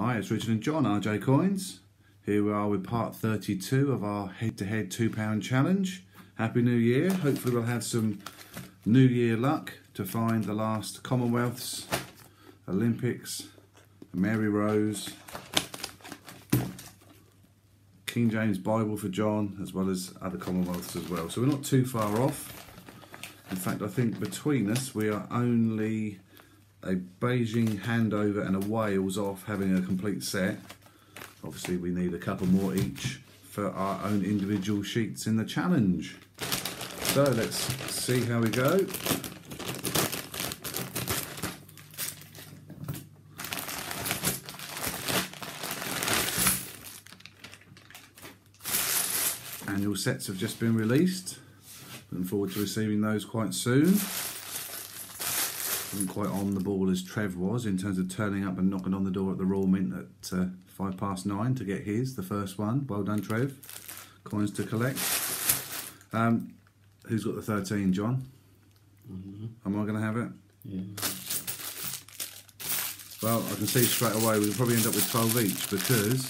Hi, it's Richard and John, RJ Coins. Here we are with part 32 of our head-to-head £2 challenge. Happy New Year. Hopefully we'll have some New Year luck to find the last Commonwealths, Olympics, Mary Rose, King James Bible for John, as well as other Commonwealths as well. So we're not too far off. In fact, I think between us we are only a Beijing handover and a Wales off having a complete set. Obviously we need a couple more each for our own individual sheets in the challenge. So let's see how we go. Annual sets have just been released. Looking forward to receiving those quite soon wasn't quite on the ball as Trev was in terms of turning up and knocking on the door at the Royal Mint at uh, five past nine to get his, the first one. Well done, Trev. Coins to collect. Um, who's got the 13, John? Mm -hmm. Am I going to have it? Yeah. Well, I can see straight away we'll probably end up with 12 each because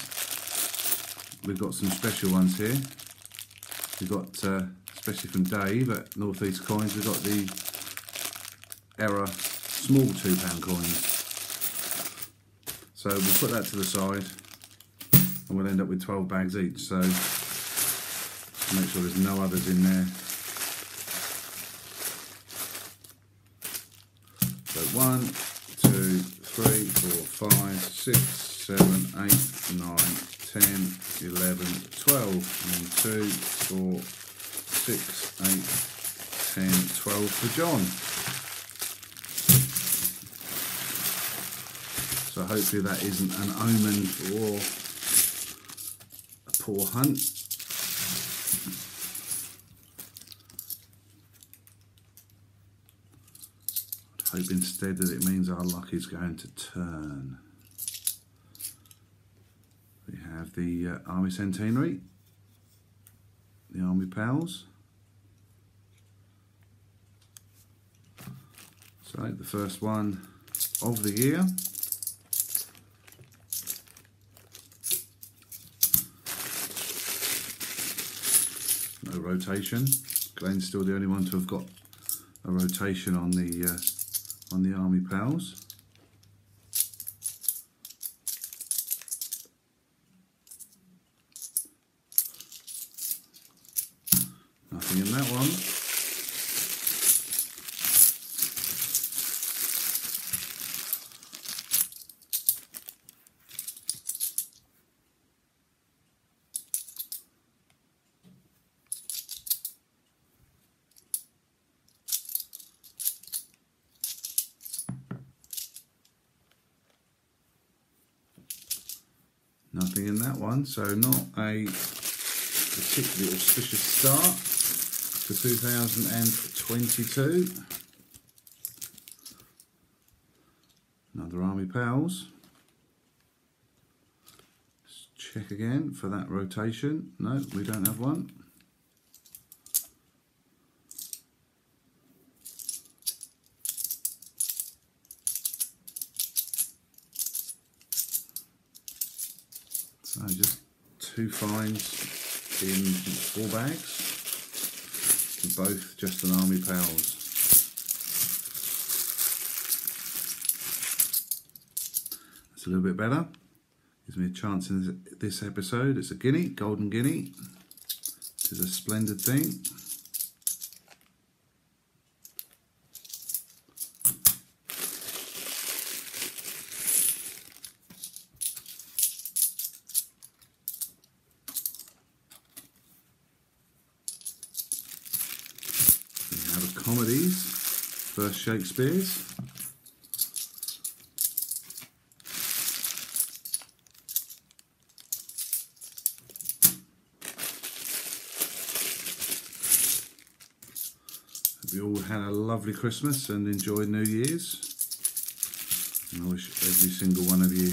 we've got some special ones here. We've got, uh, especially from Dave at Northeast Coins, we've got the error small two pound coins. So we'll put that to the side and we'll end up with 12 bags each. So make sure there's no others in there. So one, two, three, four, five, six, seven, eight, nine, ten, eleven, twelve. One, two, four, six, eight, ten, twelve for John. So hopefully that isn't an omen for a poor hunt. I'd hope instead that it means our luck is going to turn. We have the uh, Army Centenary, the Army Pals. So the first one of the year. No rotation. Glenn's still the only one to have got a rotation on the uh, on the Army Pals. Nothing in that one. One, so not a particularly auspicious start for 2022. Another Army Pals. Let's check again for that rotation. No, we don't have one. Two finds in four bags, both just an Army Pals. That's a little bit better. Gives me a chance in this episode. It's a guinea, golden guinea. It is a splendid thing. First Shakespeare's. You all had a lovely Christmas and enjoyed New Year's. And I wish every single one of you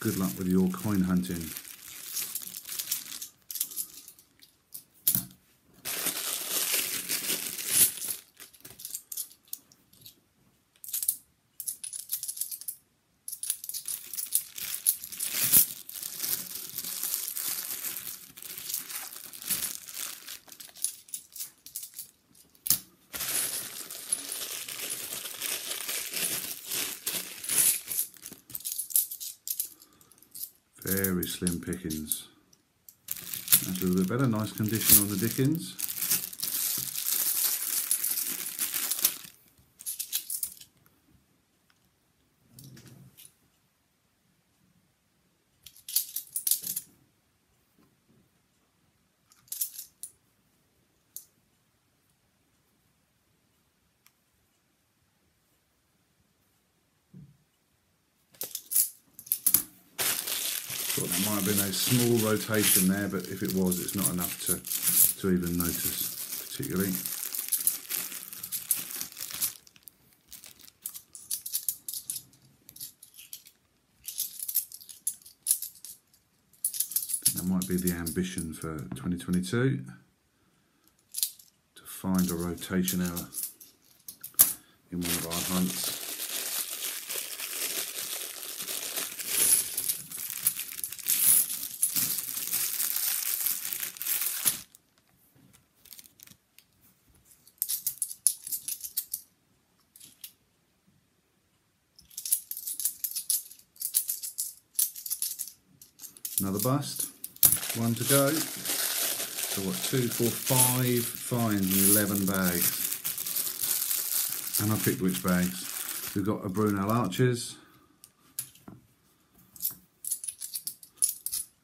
good luck with your coin hunting. Very slim pickings. That's a little bit better, nice condition on the Dickens. Thought there might have been a small rotation there, but if it was, it's not enough to, to even notice particularly. That might be the ambition for 2022 to find a rotation error in one of our hunts. Another bust, one to go. So what, two, four, five finds in 11 bags. And I picked which bags. We've got a Brunel Archers.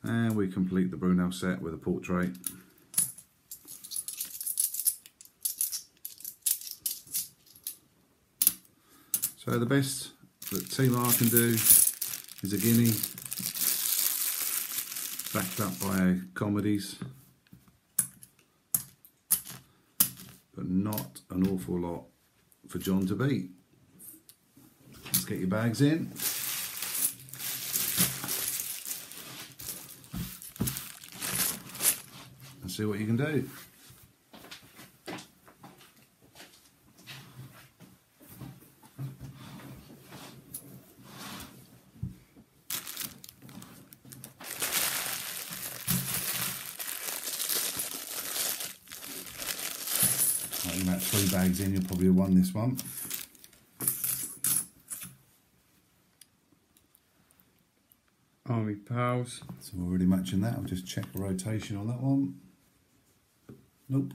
And we complete the Brunel set with a portrait. So the best that Team R can do is a guinea backed up by comedies, but not an awful lot for John to beat. Let's get your bags in. And see what you can do. I think about three bags in, you'll probably have won this one. Army Pals. So we're already matching that. I'll just check the rotation on that one. Nope.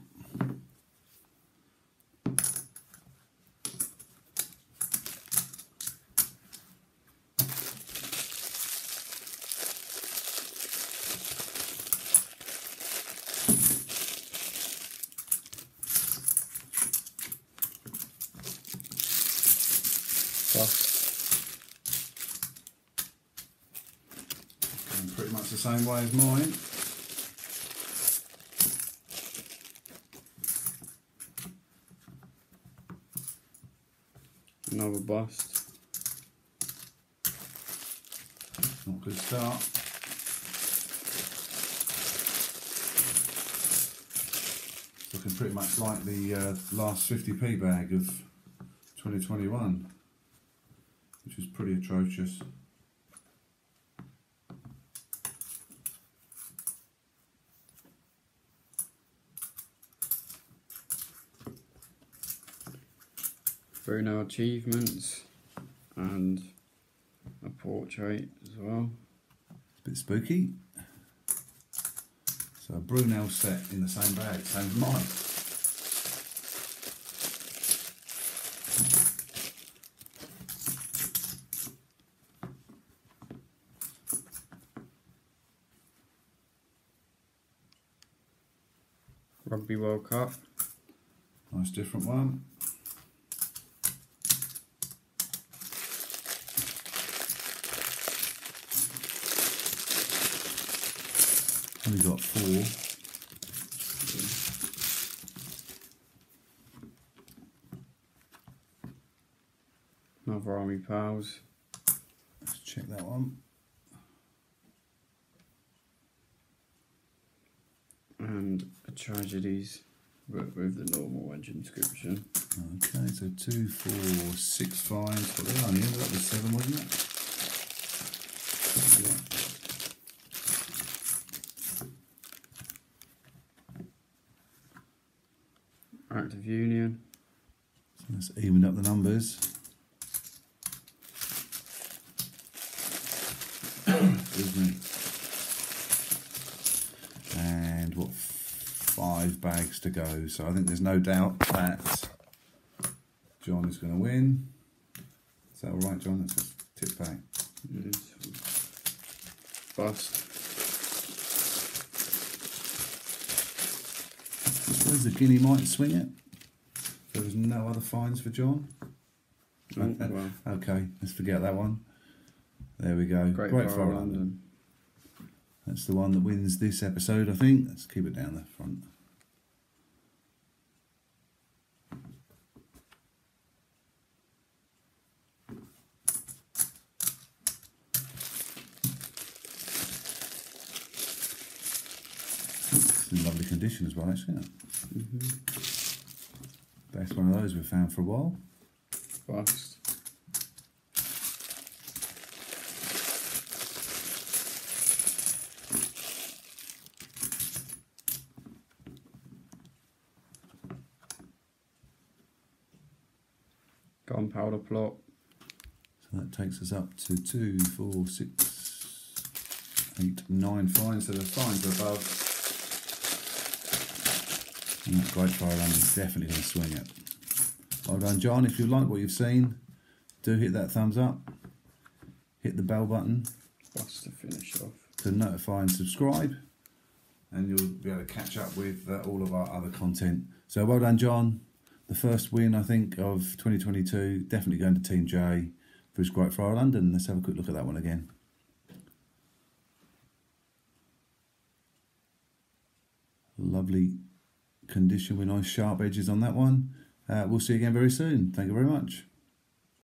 Plus. And pretty much the same way as mine. Another bust. Not a good start. Looking pretty much like the uh, last 50p bag of 2021, which is pretty atrocious. Brunel achievements and a portrait as well. It's a bit spooky. So a Brunel set in the same bag, same as mine. Rugby World Cup. Nice different one. Only got four. Another Army Pals. Let's check that one. And a Tragedies but with the normal edge inscription. Okay, so two, four, six, five. Well, they only ended up with seven, wasn't it? up the numbers. and what five bags to go. So I think there's no doubt that John is going to win. Is that all right, John, it's just tip back. Fast. I suppose the guinea might swing it. There was no other fines for John. Oh, well, Okay, let's forget that one. There we go. Great, Great Fire London. London. That's the one that wins this episode, I think. Let's keep it down the front. It's in lovely condition as well, actually. Isn't it? Mm-hmm. Best one of those we've found for a while. Fast. Gunpowder plot. So that takes us up to two, four, six, eight, nine fines. So the fines are above. And that Great Fire London's definitely going to swing it. Well done, John. If you like what you've seen, do hit that thumbs up. Hit the bell button Bust to finish off. to notify and subscribe. And you'll be able to catch up with uh, all of our other content. So well done, John. The first win, I think, of 2022. Definitely going to Team J for his Great Fire London. Let's have a quick look at that one again. Lovely condition with nice sharp edges on that one. Uh, we'll see you again very soon. Thank you very much.